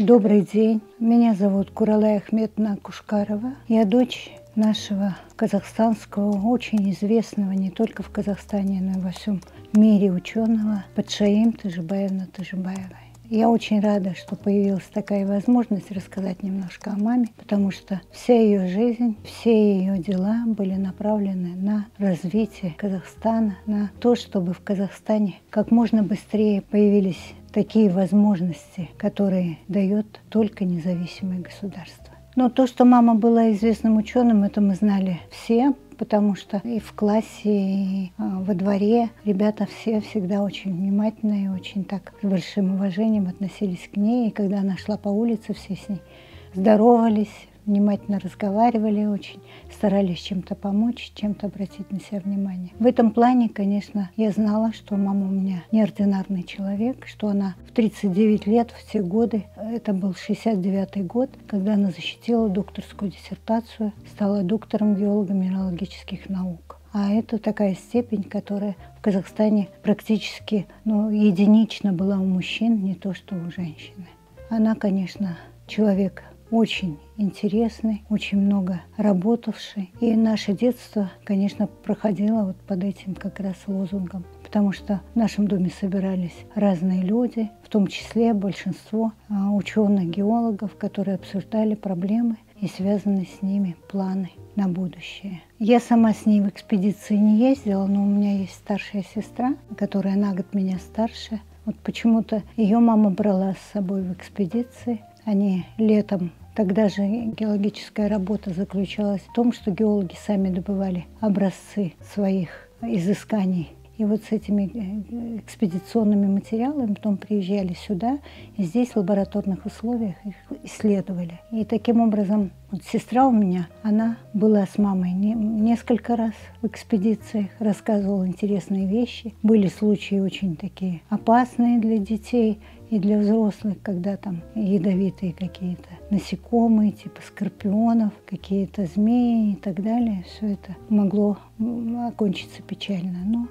Добрый день. Меня зовут Куралай Ахметна Кушкарова. Я дочь нашего казахстанского, очень известного не только в Казахстане, но и во всем мире ученого Патшаим Тажибаевна Тажибаевой. Я очень рада, что появилась такая возможность рассказать немножко о маме, потому что вся ее жизнь, все ее дела были направлены на развитие Казахстана, на то, чтобы в Казахстане как можно быстрее появились такие возможности, которые дает только независимое государство. Но то, что мама была известным ученым, это мы знали все, потому что и в классе, и а, во дворе ребята все всегда очень внимательно и очень так с большим уважением относились к ней. И когда она шла по улице, все с ней здоровались, внимательно разговаривали, очень старались чем-то помочь, чем-то обратить на себя внимание. В этом плане, конечно, я знала, что мама у меня неординарный человек, что она в 39 лет, в те годы, это был 69 год, когда она защитила докторскую диссертацию, стала доктором геолого-минералогических наук. А это такая степень, которая в Казахстане практически ну, единично была у мужчин, не то что у женщины. Она, конечно, человек очень интересный, очень много работавший. И наше детство, конечно, проходило вот под этим как раз лозунгом. Потому что в нашем доме собирались разные люди, в том числе большинство а, ученых, геологов, которые обсуждали проблемы и связанные с ними планы на будущее. Я сама с ней в экспедиции не ездила, но у меня есть старшая сестра, которая на год меня старше. Вот почему-то ее мама брала с собой в экспедиции. Они летом Тогда же геологическая работа заключалась в том, что геологи сами добывали образцы своих изысканий и вот с этими э, экспедиционными материалами потом приезжали сюда, и здесь в лабораторных условиях их исследовали. И таким образом вот сестра у меня, она была с мамой не, несколько раз в экспедициях, рассказывала интересные вещи. Были случаи очень такие опасные для детей и для взрослых, когда там ядовитые какие-то насекомые, типа скорпионов, какие-то змеи и так далее. Все это могло окончиться печально. Но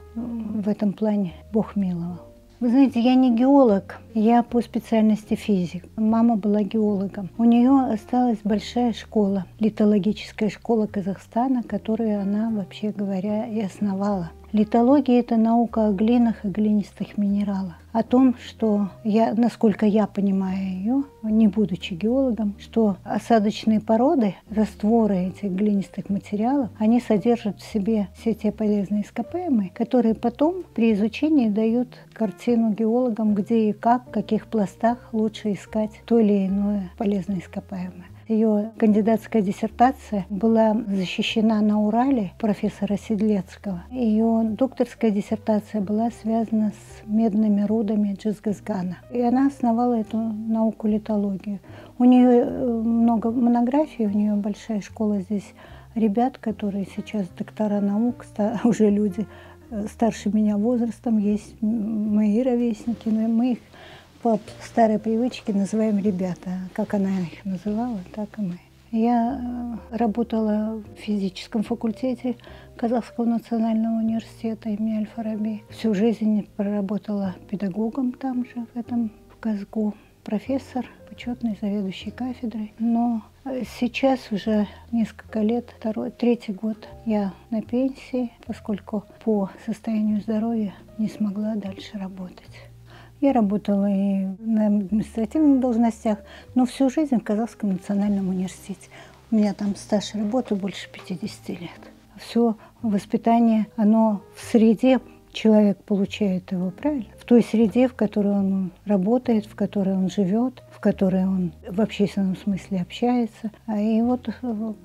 в этом плане Бог миловал. Вы знаете, я не геолог, я по специальности физик. Мама была геологом. У нее осталась большая школа, литологическая школа Казахстана, которую она, вообще говоря, и основала. Литология – это наука о глинах и глинистых минералах. О том, что я, насколько я понимаю ее, не будучи геологом, что осадочные породы, растворы этих глинистых материалов, они содержат в себе все те полезные ископаемые, которые потом при изучении дают картину геологам, где и как, в каких пластах лучше искать то или иное полезное ископаемое. Ее кандидатская диссертация была защищена на Урале профессора Седлецкого. Ее докторская диссертация была связана с медными рудами Джизгазгана. И она основала эту науку литологию. У нее э, много монографий, у нее большая школа здесь ребят, которые сейчас доктора наук, уже люди старше меня возрастом, есть мои ровесники, но мы их по старой привычке называем ребята. Как она их называла, так и мы. Я э, работала в физическом факультете Казахского национального университета имени Аль-Фараби. Всю жизнь проработала педагогом там же, в этом в Казгу. Профессор, почетный заведующий кафедрой. Но э, сейчас уже несколько лет, второй, третий год я на пенсии, поскольку по состоянию здоровья не смогла дальше работать. Я работала и на административных должностях, но всю жизнь в Казахском национальном университете. У меня там стаж работы больше 50 лет. Все воспитание, оно в среде человек получает его, правильно? Той среде, в которой он работает, в которой он живет, в которой он в общественном смысле общается. А И вот,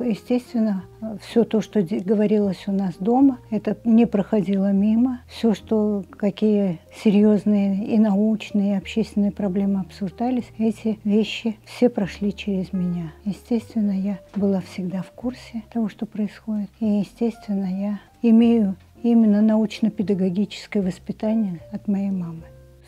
естественно, все то, что говорилось у нас дома, это не проходило мимо. Все, что какие серьезные и научные, и общественные проблемы обсуждались, эти вещи все прошли через меня. Естественно, я была всегда в курсе того, что происходит. И, естественно, я имею именно научно-педагогическое воспитание от моей мамы.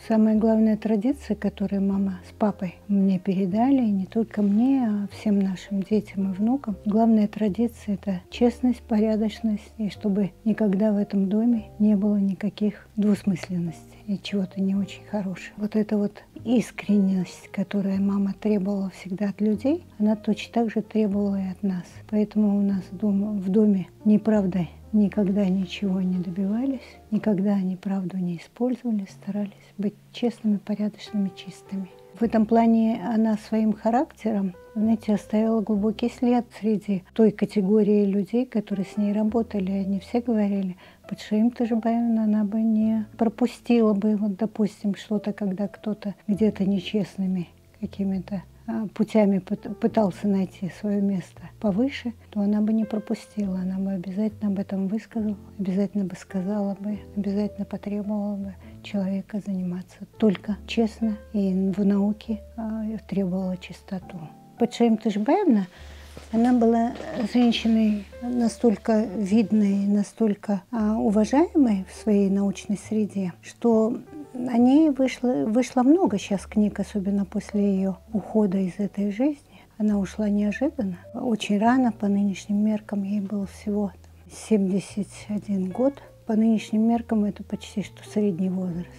Самая главная традиция, которую мама с папой мне передали, не только мне, а всем нашим детям и внукам, главная традиция – это честность, порядочность, и чтобы никогда в этом доме не было никаких двусмысленностей и чего-то не очень хорошего. Вот эта вот искренность, которая мама требовала всегда от людей, она точно так же требовала и от нас. Поэтому у нас дома, в доме неправдой никогда ничего не добивались, никогда они правду не использовали, старались быть честными, порядочными, чистыми. В этом плане она своим характером, знаете, оставила глубокий след среди той категории людей, которые с ней работали. Они все говорили, под Шеем Тажибаевна она бы не пропустила бы, вот, допустим, что-то, когда кто-то где-то нечестными какими-то путями пытался найти свое место повыше, то она бы не пропустила, она бы обязательно об этом высказала, обязательно бы сказала бы, обязательно потребовала бы человека заниматься только честно и в науке а, требовала чистоту. Патшаим Тышбаевна, она была женщиной настолько видной, настолько а, уважаемой в своей научной среде, что о ней вышло, вышло много сейчас книг, особенно после ее ухода из этой жизни. Она ушла неожиданно, очень рано, по нынешним меркам ей было всего 71 год. По нынешним меркам это почти что средний возраст.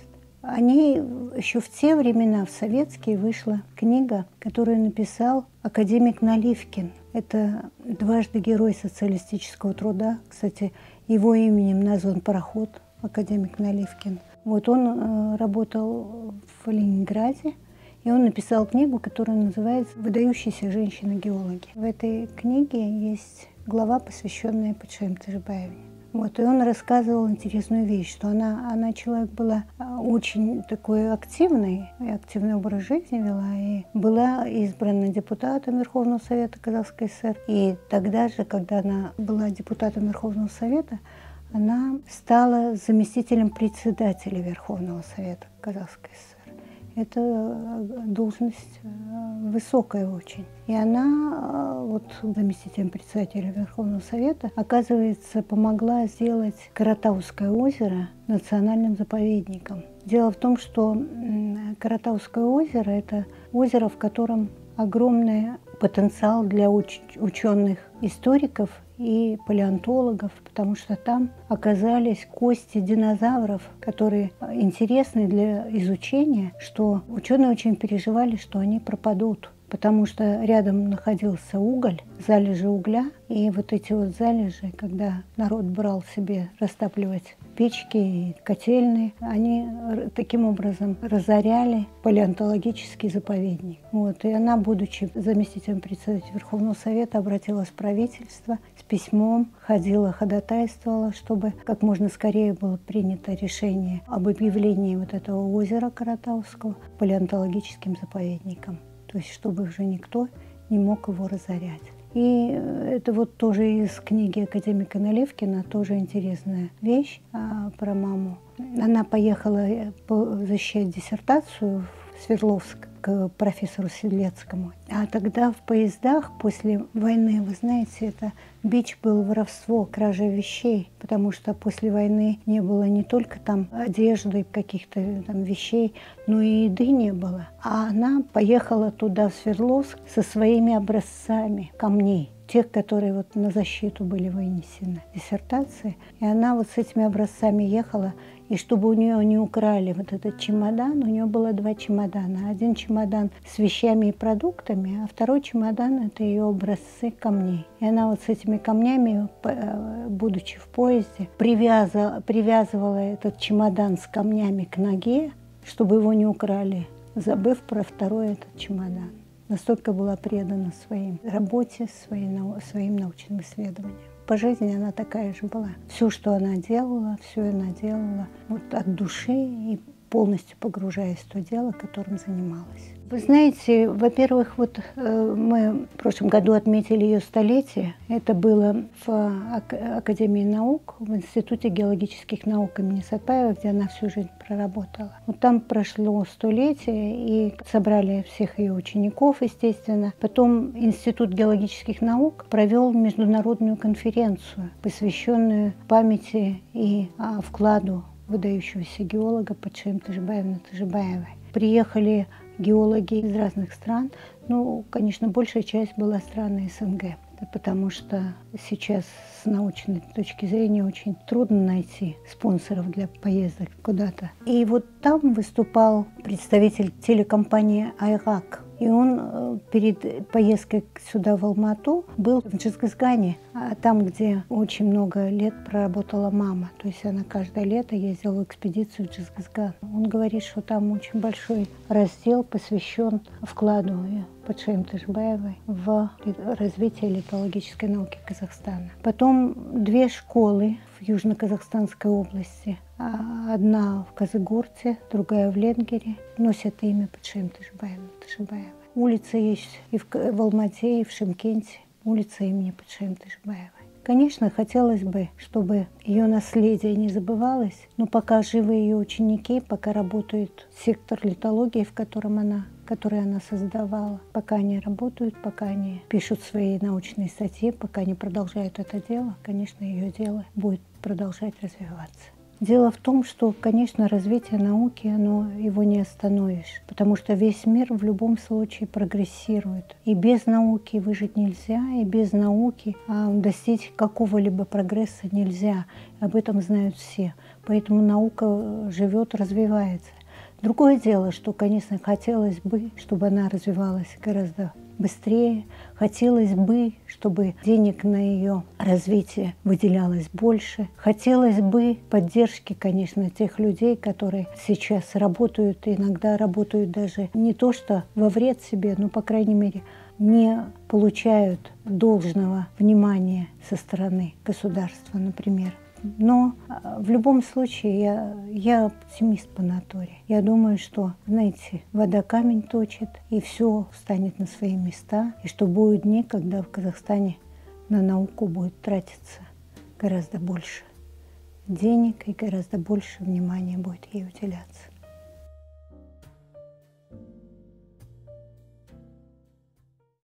О ней еще в те времена, в советские, вышла книга, которую написал академик Наливкин. Это дважды герой социалистического труда. Кстати, его именем назван пароход академик Наливкин. Вот он э, работал в Ленинграде, и он написал книгу, которая называется «Выдающиеся женщины-геологи». В этой книге есть глава, посвященная Патшаем Тажибаевне. Вот, и он рассказывал интересную вещь, что она, она человек была э, очень такой активный, и активный образ жизни вела, и была избрана депутатом Верховного Совета Казахской ССР. И тогда же, когда она была депутатом Верховного Совета, она стала заместителем председателя Верховного Совета Казахской ССР. Это э, должность э, высокая очень. И она, э, вот заместителем председателя Верховного Совета, оказывается, помогла сделать Каратауское озеро национальным заповедником. Дело в том, что Каратауское озеро – это озеро, в котором огромный потенциал для уч- ученых историков и палеонтологов, потому что там оказались кости динозавров, которые интересны для изучения, что ученые очень переживали, что они пропадут потому что рядом находился уголь, залежи угля, и вот эти вот залежи, когда народ брал себе растапливать печки и котельные, они таким образом разоряли палеонтологический заповедник. Вот. И она, будучи заместителем председателя Верховного Совета, обратилась в правительство с письмом, ходила, ходатайствовала, чтобы как можно скорее было принято решение об объявлении вот этого озера Каратауского палеонтологическим заповедником то есть чтобы уже никто не мог его разорять. И это вот тоже из книги академика Наливкина, тоже интересная вещь а, про маму. Она поехала э, защищать диссертацию в Свердловск к профессору Седлецкому. А тогда в поездах после войны, вы знаете, это бич был воровство, кража вещей, потому что после войны не было не только там одежды, каких-то там вещей, но и еды не было. А она поехала туда, в Свердловск, со своими образцами камней тех, которые вот на защиту были вынесены диссертации. И она вот с этими образцами ехала и чтобы у нее не украли вот этот чемодан, у нее было два чемодана. Один чемодан с вещами и продуктами, а второй чемодан – это ее образцы камней. И она вот с этими камнями, э, будучи в поезде, привязывала, привязывала этот чемодан с камнями к ноге, чтобы его не украли, забыв про второй этот чемодан. Настолько была предана своей работе, своим, своим научным исследованиям по жизни она такая же была. Все, что она делала, все она делала вот от души и полностью погружаясь в то дело, которым занималась. Вы знаете, во-первых, вот э, мы в прошлом году отметили ее столетие. Это было в Академии наук, в Институте геологических наук имени Сапаева, где она всю жизнь проработала. Вот там прошло столетие, и собрали всех ее учеников, естественно. Потом Институт геологических наук провел международную конференцию, посвященную памяти и а, вкладу выдающегося геолога Патшим Тажибаевны Тажибаевой. Приехали геологи из разных стран, ну, конечно, большая часть была страны СНГ потому что сейчас с научной точки зрения очень трудно найти спонсоров для поездок куда-то. И вот там выступал представитель телекомпании «Айрак», и он э, перед поездкой сюда, в Алмату, был в Джизгазгане, а там, где очень много лет проработала мама. То есть она каждое лето ездила в экспедицию в Джизгазган. Он говорит, что там очень большой раздел посвящен вкладу Патшаем Тышбаевой в развитие литологической науки Казахстана. Потом две школы в Южно-Казахстанской области. А одна в Казыгорте, другая в Ленгере. Носят имя Патшаем Тышбаева. Тышбаева. Улица есть и в, в Алмате, и в Шимкенте. Улица имени Патшаем Тышбаевой. Конечно, хотелось бы, чтобы ее наследие не забывалось, но пока живы ее ученики, пока работает сектор литологии, в котором она который она создавала. Пока они работают, пока они пишут свои научные статьи, пока они продолжают это дело, конечно, ее дело будет продолжать развиваться. Дело в том, что, конечно, развитие науки, оно, его не остановишь, потому что весь мир в любом случае прогрессирует. И без науки выжить нельзя, и без науки а, достичь какого-либо прогресса нельзя. Об этом знают все. Поэтому наука живет, развивается. Другое дело, что, конечно, хотелось бы, чтобы она развивалась гораздо быстрее. Хотелось бы, чтобы денег на ее развитие выделялось больше. Хотелось бы поддержки, конечно, тех людей, которые сейчас работают, иногда работают даже не то что во вред себе, но, по крайней мере, не получают должного внимания со стороны государства, например. Но а, в любом случае я, я оптимист по натуре. Я думаю, что, знаете, вода камень точит, и все встанет на свои места, и что будут дни, когда в Казахстане на науку будет тратиться гораздо больше денег и гораздо больше внимания будет ей уделяться.